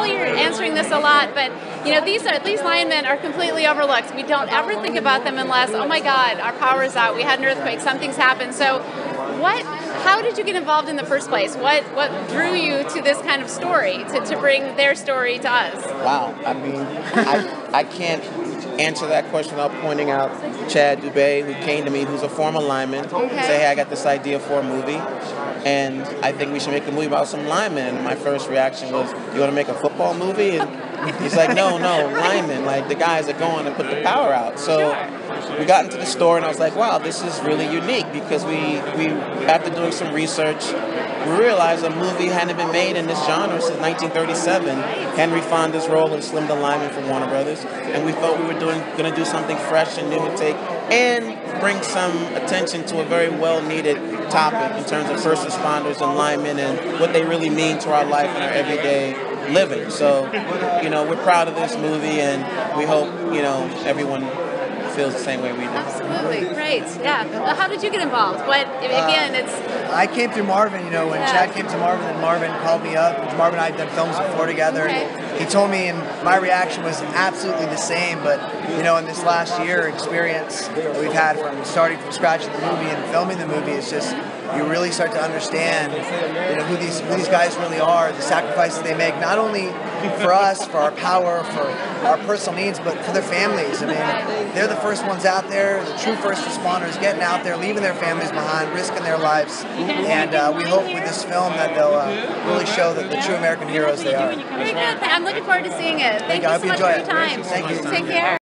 know you're answering this a lot, but you know these are these linemen are completely overlooked. We don't ever think about them unless, oh my God, our power is out. We had an earthquake. Something's happened. So, what? How did you get involved in the first place? What what drew you to this kind of story to, to bring their story to us? Wow. I mean, I I can't answer that question without pointing out Chad Dubay, who came to me, who's a former lineman, Okay. say, hey, I got this idea for a movie, and I think we should make a movie about some linemen. And my first reaction was, you want to make a football movie? And he's like, no, no, linemen, like the guys are going to put the power out. So we got into the store, and I was like, wow, this is really unique because we, we after doing some research, we realized a movie hadn't been made in this genre since 1937. Henry Fonda's role in Slim the Lineman for Warner Brothers, and we thought we were doing going to do something fresh and new and take and bring some attention to a very well needed topic in terms of first responders and linemen and what they really mean to our life and our everyday living. So, you know, we're proud of this movie, and we hope you know everyone feels the same way we do. Absolutely, great. Yeah. Well, how did you get involved? What uh, again? It's I came through Marvin, you know, when Yeah. Chad came to Marvin and Marvin called me up. Marvin and I had done films before together. Okay. He told me, and my reaction was absolutely the same. But, you know, in this last year experience we've had from starting from scratch in the movie and filming the movie, it's just, you really start to understand, you know, who these, who these guys really are, the sacrifices they make, not only for us, for our power, for our personal needs, but for their families. I mean, they're the first ones out there, the true first responders, getting out there, leaving their families behind, risking their lives. And uh, we hope with this film that they'll uh, really show that the true American heroes they are. I'm looking forward to seeing it. Thank you. You so much for your time. Thank you. Take care.